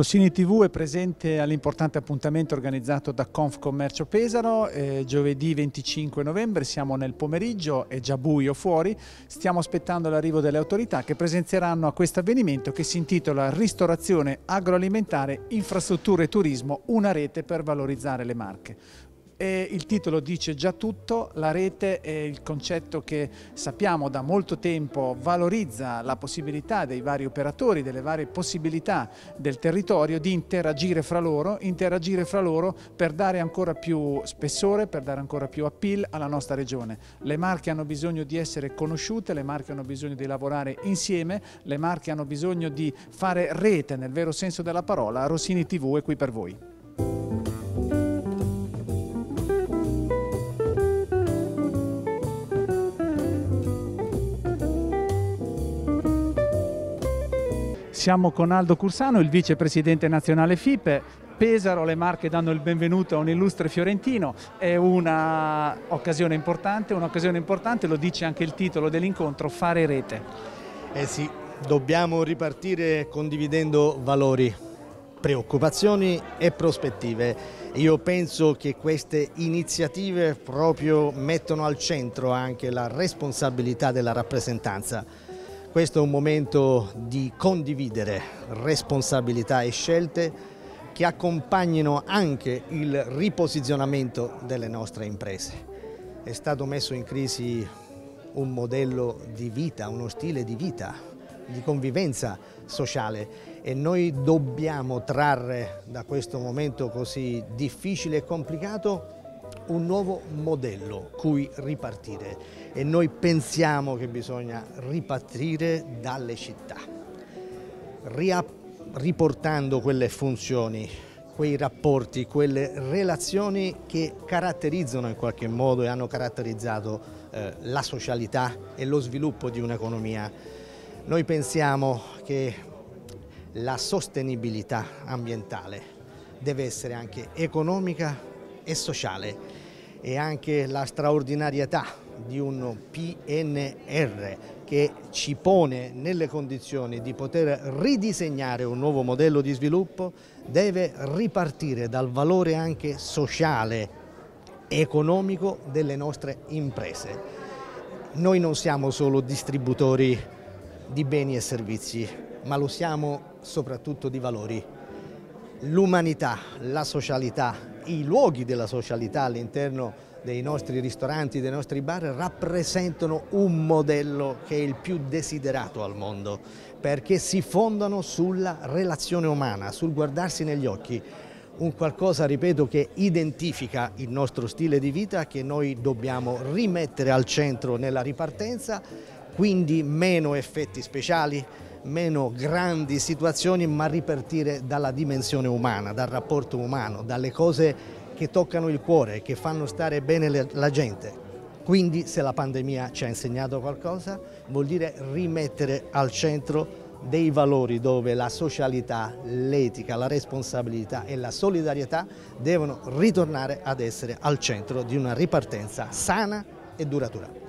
Rossini TV è presente all'importante appuntamento organizzato da Confcommercio Pesaro, eh, giovedì 25 novembre, siamo nel pomeriggio, è già buio fuori, stiamo aspettando l'arrivo delle autorità che presenzieranno a questo avvenimento che si intitola Ristorazione agroalimentare, infrastrutture e turismo, una rete per valorizzare le marche. E il titolo dice già tutto, la rete è il concetto che sappiamo da molto tempo valorizza la possibilità dei vari operatori, delle varie possibilità del territorio di interagire fra loro, interagire fra loro per dare ancora più spessore, per dare ancora più appeal alla nostra regione. Le marche hanno bisogno di essere conosciute, le marche hanno bisogno di lavorare insieme, le marche hanno bisogno di fare rete nel vero senso della parola. Rossini TV è qui per voi. Siamo con Aldo Cursano, il vicepresidente nazionale FIPE. Pesaro, le Marche danno il benvenuto a un illustre fiorentino, è un'occasione importante, un'occasione importante, lo dice anche il titolo dell'incontro, fare rete. Eh sì, dobbiamo ripartire condividendo valori, preoccupazioni e prospettive. Io penso che queste iniziative proprio mettono al centro anche la responsabilità della rappresentanza questo è un momento di condividere responsabilità e scelte che accompagnino anche il riposizionamento delle nostre imprese. È stato messo in crisi un modello di vita, uno stile di vita, di convivenza sociale e noi dobbiamo trarre da questo momento così difficile e complicato un nuovo modello cui ripartire e noi pensiamo che bisogna ripartire dalle città, riportando quelle funzioni, quei rapporti, quelle relazioni che caratterizzano in qualche modo e hanno caratterizzato eh, la socialità e lo sviluppo di un'economia. Noi pensiamo che la sostenibilità ambientale deve essere anche economica e sociale e anche la straordinarietà di un PNR che ci pone nelle condizioni di poter ridisegnare un nuovo modello di sviluppo deve ripartire dal valore anche sociale economico delle nostre imprese. Noi non siamo solo distributori di beni e servizi, ma lo siamo soprattutto di valori. L'umanità, la socialità, i luoghi della socialità all'interno dei nostri ristoranti, dei nostri bar rappresentano un modello che è il più desiderato al mondo perché si fondano sulla relazione umana, sul guardarsi negli occhi, un qualcosa, ripeto, che identifica il nostro stile di vita che noi dobbiamo rimettere al centro nella ripartenza, quindi meno effetti speciali, meno grandi situazioni, ma ripartire dalla dimensione umana, dal rapporto umano, dalle cose che toccano il cuore, che fanno stare bene la gente. Quindi se la pandemia ci ha insegnato qualcosa vuol dire rimettere al centro dei valori dove la socialità, l'etica, la responsabilità e la solidarietà devono ritornare ad essere al centro di una ripartenza sana e duratura.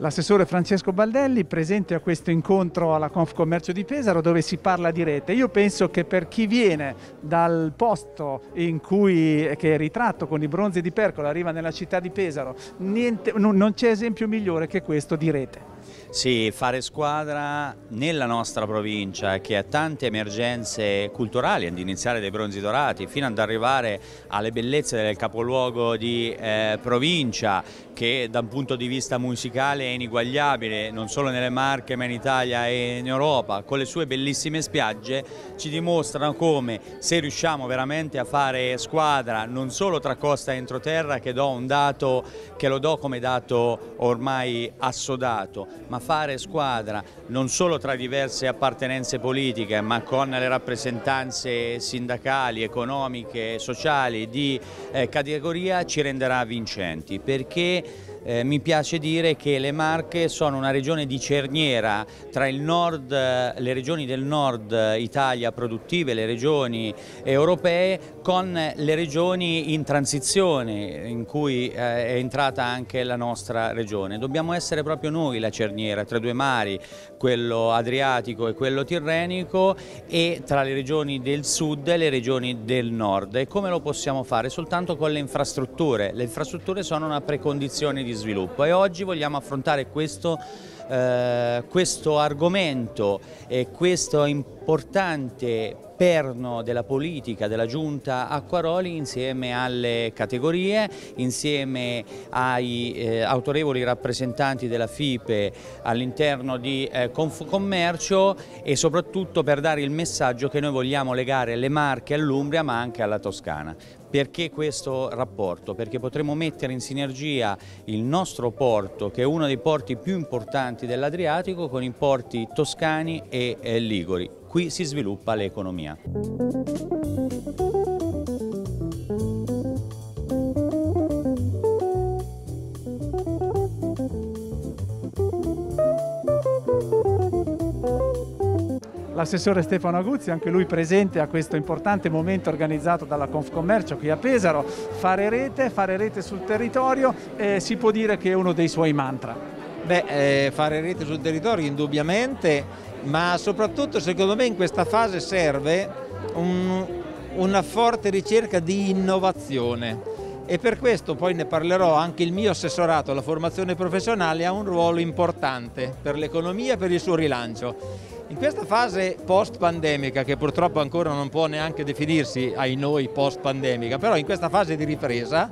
L'assessore Francesco Baldelli presente a questo incontro alla Confcommercio di Pesaro dove si parla di rete. Io penso che per chi viene dal posto in cui, che è ritratto con i bronzi di Percola arriva nella città di Pesaro, niente, non c'è esempio migliore che questo di rete. Sì, fare squadra nella nostra provincia che ha tante emergenze culturali, ad iniziare dai bronzi dorati fino ad arrivare alle bellezze del capoluogo di eh, provincia che da un punto di vista musicale è ineguagliabile non solo nelle Marche ma in Italia e in Europa, con le sue bellissime spiagge ci dimostrano come se riusciamo veramente a fare squadra non solo tra costa e entroterra che do un dato che lo do come dato ormai assodato, ma fare squadra non solo tra diverse appartenenze politiche ma con le rappresentanze sindacali, economiche, sociali di eh, categoria ci renderà vincenti. Perché eh, mi piace dire che le Marche sono una regione di cerniera tra nord, le regioni del nord Italia produttive, le regioni europee con le regioni in transizione in cui eh, è entrata anche la nostra regione. Dobbiamo essere proprio noi la cerniera tra due mari, quello adriatico e quello tirrenico e tra le regioni del sud e le regioni del nord. E come lo possiamo fare? Soltanto con le infrastrutture. Le infrastrutture sono una precondizione di sviluppo e oggi vogliamo affrontare questo eh, questo argomento e questo importante perno della politica della giunta Acquaroli insieme alle categorie, insieme ai eh, autorevoli rappresentanti della FIPE all'interno di eh, Confcommercio e soprattutto per dare il messaggio che noi vogliamo legare le Marche all'Umbria ma anche alla Toscana. Perché questo rapporto? Perché potremo mettere in sinergia il nostro porto, che è uno dei porti più importanti dell'Adriatico, con i porti toscani e eh, liguri. Qui si sviluppa l'economia. L'assessore Stefano Aguzzi, anche lui presente a questo importante momento organizzato dalla Confcommercio qui a Pesaro, fare rete, fare rete sul territorio, eh, si può dire che è uno dei suoi mantra. Beh, eh, fare rete sul territorio indubbiamente, ma soprattutto secondo me in questa fase serve un, una forte ricerca di innovazione. E per questo poi ne parlerò anche il mio assessorato alla formazione professionale ha un ruolo importante per l'economia e per il suo rilancio in questa fase post-pandemica, che purtroppo ancora non può neanche definirsi ai noi post-pandemica, però in questa fase di ripresa,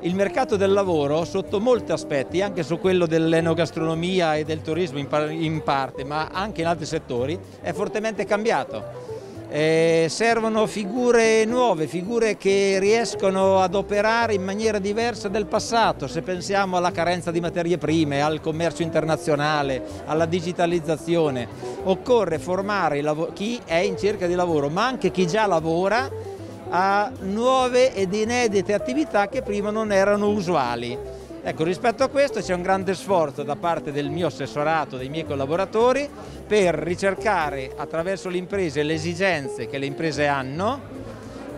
il mercato del lavoro sotto molti aspetti, anche su quello dell'enogastronomia e del turismo in parte, ma anche in altri settori, è fortemente cambiato eh, servono figure nuove, figure che riescono ad operare in maniera diversa del passato, se pensiamo alla carenza di materie prime, al commercio internazionale, alla digitalizzazione. Occorre formare chi è in cerca di lavoro, ma anche chi già lavora a nuove ed inedite attività che prima non erano usuali. Ecco, rispetto a questo c'è un grande sforzo da parte del mio assessorato, dei miei collaboratori, per ricercare attraverso le imprese le esigenze che le imprese hanno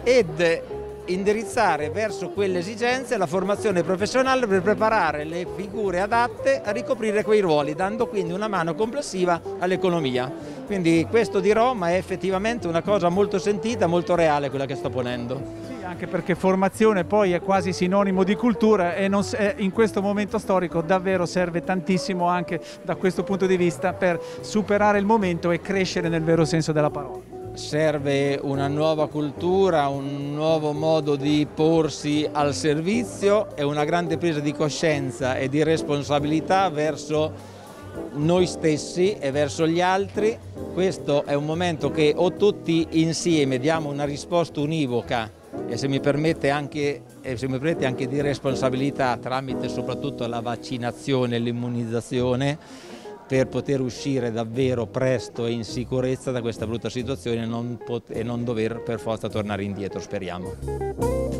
ed indirizzare verso quelle esigenze la formazione professionale per preparare le figure adatte a ricoprire quei ruoli, dando quindi una mano complessiva all'economia. Quindi questo di Roma è effettivamente una cosa molto sentita, molto reale quella che sto ponendo anche perché formazione poi è quasi sinonimo di cultura e non, in questo momento storico davvero serve tantissimo anche da questo punto di vista per superare il momento e crescere nel vero senso della parola. Serve una nuova cultura, un nuovo modo di porsi al servizio e una grande presa di coscienza e di responsabilità verso noi stessi e verso gli altri. Questo è un momento che o tutti insieme diamo una risposta univoca e se mi permette anche, mi permette anche di responsabilità tramite soprattutto la vaccinazione e l'immunizzazione per poter uscire davvero presto e in sicurezza da questa brutta situazione e non, e non dover per forza tornare indietro, speriamo.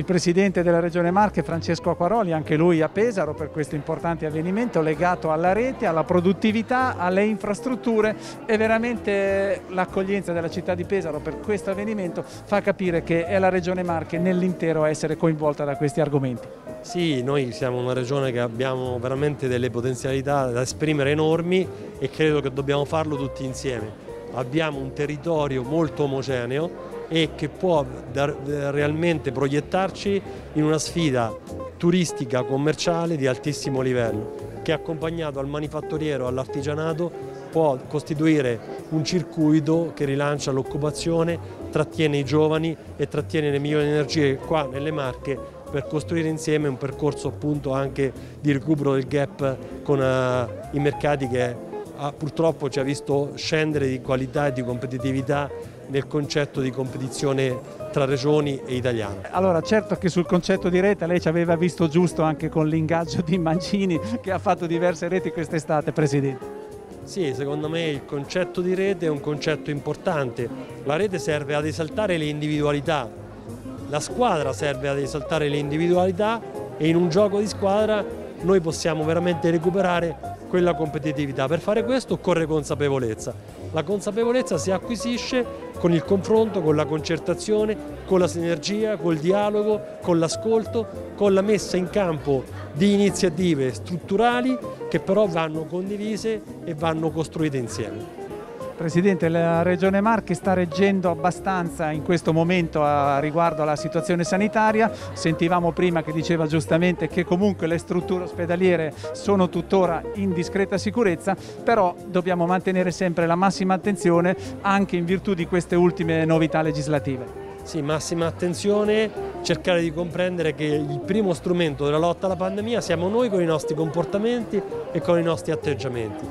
Il presidente della Regione Marche Francesco Acquaroli, anche lui a Pesaro per questo importante avvenimento legato alla rete, alla produttività, alle infrastrutture e veramente l'accoglienza della città di Pesaro per questo avvenimento fa capire che è la Regione Marche nell'intero a essere coinvolta da questi argomenti. Sì, noi siamo una regione che abbiamo veramente delle potenzialità da esprimere enormi e credo che dobbiamo farlo tutti insieme. Abbiamo un territorio molto omogeneo e che può realmente proiettarci in una sfida turistica, commerciale di altissimo livello che accompagnato al manifatturiero, all'artigianato può costituire un circuito che rilancia l'occupazione, trattiene i giovani e trattiene le migliori energie qua nelle Marche per costruire insieme un percorso appunto anche di recupero del gap con uh, i mercati che uh, purtroppo ci ha visto scendere di qualità e di competitività nel concetto di competizione tra regioni e italiane. Allora certo che sul concetto di rete lei ci aveva visto giusto anche con l'ingaggio di Mancini che ha fatto diverse reti quest'estate Presidente. Sì, secondo me il concetto di rete è un concetto importante. La rete serve ad esaltare le individualità, la squadra serve ad esaltare le individualità e in un gioco di squadra noi possiamo veramente recuperare quella competitività. Per fare questo occorre consapevolezza. La consapevolezza si acquisisce con il confronto, con la concertazione, con la sinergia, col dialogo, con l'ascolto, con la messa in campo di iniziative strutturali che però vanno condivise e vanno costruite insieme. Presidente, la Regione Marche sta reggendo abbastanza in questo momento riguardo alla situazione sanitaria. Sentivamo prima che diceva giustamente che comunque le strutture ospedaliere sono tuttora in discreta sicurezza, però dobbiamo mantenere sempre la massima attenzione anche in virtù di queste ultime novità legislative. Sì, massima attenzione, cercare di comprendere che il primo strumento della lotta alla pandemia siamo noi con i nostri comportamenti e con i nostri atteggiamenti.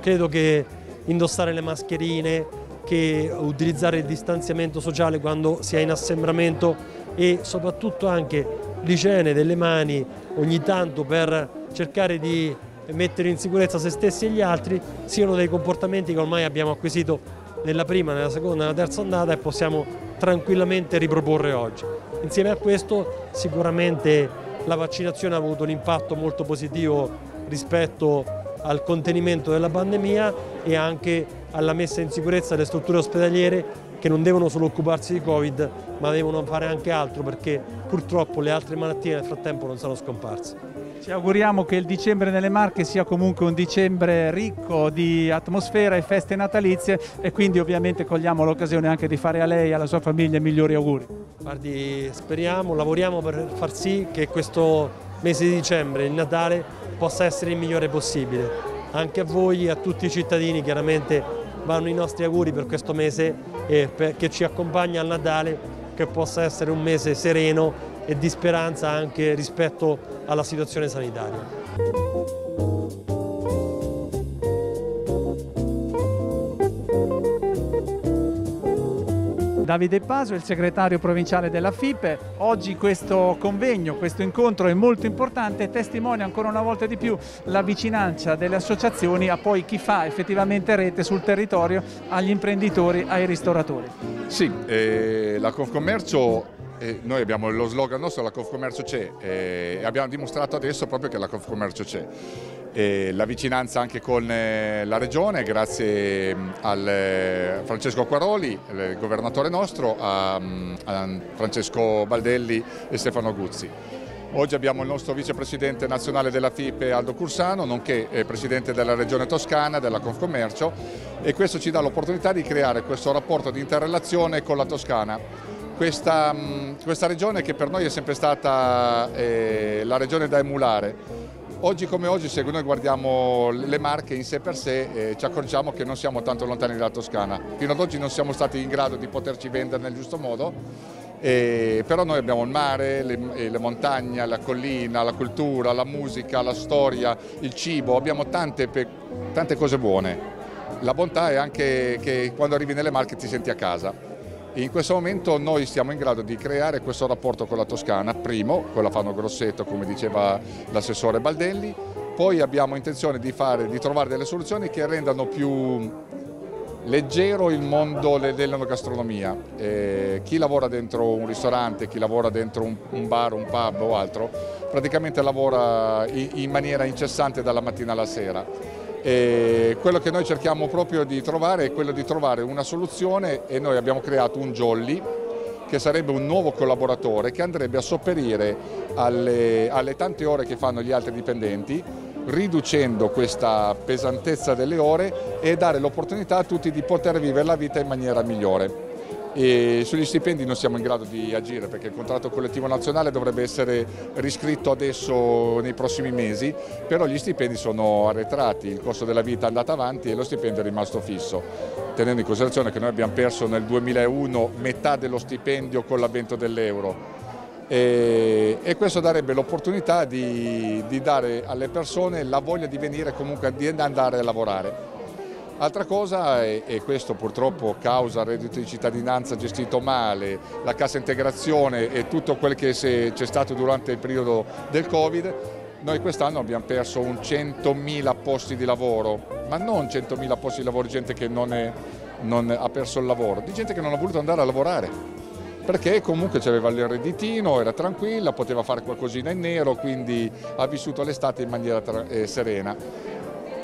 Credo che indossare le mascherine, che utilizzare il distanziamento sociale quando si è in assembramento e soprattutto anche l'igiene delle mani ogni tanto per cercare di mettere in sicurezza se stessi e gli altri siano dei comportamenti che ormai abbiamo acquisito nella prima, nella seconda, nella terza ondata e possiamo tranquillamente riproporre oggi. Insieme a questo sicuramente la vaccinazione ha avuto un impatto molto positivo rispetto al contenimento della pandemia e anche alla messa in sicurezza delle strutture ospedaliere che non devono solo occuparsi di Covid ma devono fare anche altro perché purtroppo le altre malattie nel frattempo non sono scomparse. Ci auguriamo che il dicembre nelle Marche sia comunque un dicembre ricco di atmosfera e feste natalizie e quindi ovviamente cogliamo l'occasione anche di fare a lei e alla sua famiglia i migliori auguri. Guardi, speriamo, lavoriamo per far sì che questo mese di dicembre, il Natale, possa essere il migliore possibile. Anche a voi e a tutti i cittadini chiaramente vanno i nostri auguri per questo mese e che ci accompagna al Natale, che possa essere un mese sereno e di speranza anche rispetto alla situazione sanitaria. Davide Paso, il segretario provinciale della FIPE. Oggi questo convegno, questo incontro è molto importante e testimonia ancora una volta di più la vicinanza delle associazioni a poi chi fa effettivamente rete sul territorio, agli imprenditori, ai ristoratori. Sì, eh, la Confcommercio eh, noi abbiamo lo slogan nostro, la Confcommercio c'è eh, e abbiamo dimostrato adesso proprio che la Confcommercio c'è e la vicinanza anche con eh, la Regione, grazie mm, al eh, Francesco Quaroli, il governatore nostro, a, mm, a Francesco Baldelli e Stefano Guzzi. Oggi abbiamo il nostro vicepresidente nazionale della FIPE Aldo Cursano, nonché eh, presidente della regione toscana, della Confcommercio e questo ci dà l'opportunità di creare questo rapporto di interrelazione con la Toscana. Questa, mm, questa regione che per noi è sempre stata eh, la regione da emulare, Oggi come oggi, se noi guardiamo le marche in sé per sé, eh, ci accorgiamo che non siamo tanto lontani dalla Toscana. Fino ad oggi non siamo stati in grado di poterci vendere nel giusto modo, eh, però noi abbiamo il mare, le, eh, le, montagne, la collina, la cultura, la musica, la storia, il cibo, abbiamo tante, tante cose buone. La bontà è anche che quando arrivi nelle marche ti senti a casa. In questo momento noi siamo in grado di creare questo rapporto con la Toscana, primo con la Fano Grosseto come diceva l'assessore Baldelli, poi abbiamo intenzione di, fare, di trovare delle soluzioni che rendano più leggero il mondo dell'enogastronomia. Eh, chi lavora dentro un ristorante, chi lavora dentro un, bar, un pub o altro, praticamente lavora in maniera incessante dalla mattina alla sera e quello che noi cerchiamo proprio di trovare è quello di trovare una soluzione e noi abbiamo creato un Jolly che sarebbe un nuovo collaboratore che andrebbe a sopperire alle, alle tante ore che fanno gli altri dipendenti riducendo questa pesantezza delle ore e dare l'opportunità a tutti di poter vivere la vita in maniera migliore e sugli stipendi non siamo in grado di agire perché il contratto collettivo nazionale dovrebbe essere riscritto adesso nei prossimi mesi, però gli stipendi sono arretrati, il costo della vita è andato avanti e lo stipendio è rimasto fisso, tenendo in considerazione che noi abbiamo perso nel 2001 metà dello stipendio con l'avvento dell'euro. E, e, questo darebbe l'opportunità di, di dare alle persone la voglia di venire comunque di andare a lavorare. Altra cosa, e questo purtroppo causa il reddito di cittadinanza gestito male, la cassa integrazione e tutto quel che c'è stato durante il periodo del Covid, noi quest'anno abbiamo perso un 100.000 posti di lavoro, ma non 100.000 posti di lavoro di gente che non, è, non ha perso il lavoro, di gente che non ha voluto andare a lavorare. Perché comunque aveva il redditino, era tranquilla, poteva fare qualcosina in nero, quindi ha vissuto l'estate in maniera eh, serena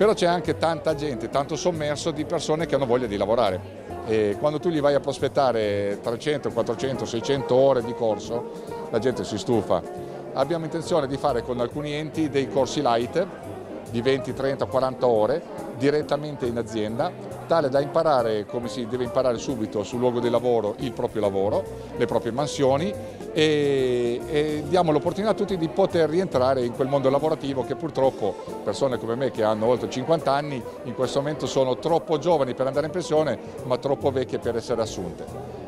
però c'è anche tanta gente, tanto sommerso di persone che hanno voglia di lavorare. E quando tu gli vai a prospettare 300, 400, 600 ore di corso, la gente si stufa. Abbiamo intenzione di fare con alcuni enti dei corsi light di 20, 30, 40 ore direttamente in azienda, tale da imparare come si deve imparare subito sul luogo di lavoro il proprio lavoro, le proprie mansioni e, e diamo l'opportunità a tutti di poter rientrare in quel mondo lavorativo che purtroppo persone come me che hanno oltre 50 anni in questo momento sono troppo giovani per andare in pensione ma troppo vecchie per essere assunte.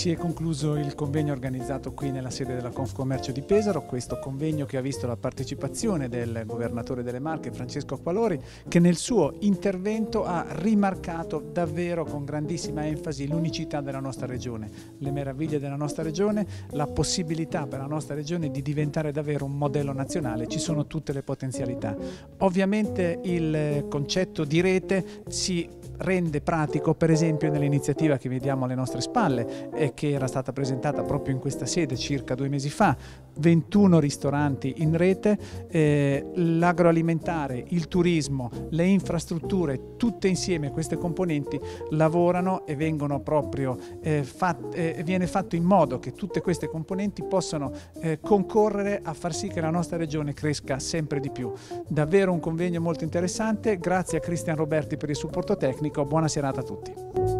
Si è concluso il convegno organizzato qui nella sede della Confcommercio di Pesaro, questo convegno che ha visto la partecipazione del governatore delle Marche Francesco Acqualori che nel suo intervento ha rimarcato davvero con grandissima enfasi l'unicità della nostra regione, le meraviglie della nostra regione, la possibilità per la nostra regione di diventare davvero un modello nazionale, ci sono tutte le potenzialità. Ovviamente il concetto di rete si rende pratico per esempio nell'iniziativa che vediamo alle nostre spalle e che era stata presentata proprio in questa sede circa due mesi fa, 21 ristoranti in rete, eh, l'agroalimentare, il turismo, le infrastrutture, tutte insieme queste componenti lavorano e vengono proprio eh, fat, eh, viene fatto in modo che tutte queste componenti possano eh, concorrere a far sì che la nostra regione cresca sempre di più. Davvero un convegno molto interessante, grazie a Cristian Roberti per il supporto tecnico, buona serata a tutti.